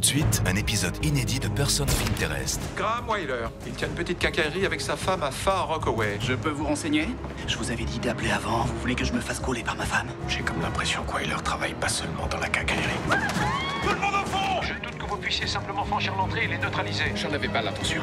Tout de suite, un épisode inédit de Person of Interest. Graham Wyler. Il tient une petite quincaillerie avec sa femme à Far Rockaway. Je peux vous renseigner? Je vous avais dit d'appeler avant, vous voulez que je me fasse gauler par ma femme? J'ai comme l'impression que Wyler travaille pas seulement dans la quincaillerie. Je doute que vous puissiez simplement franchir l'entrée et les neutraliser. J'en avais pas l'intention.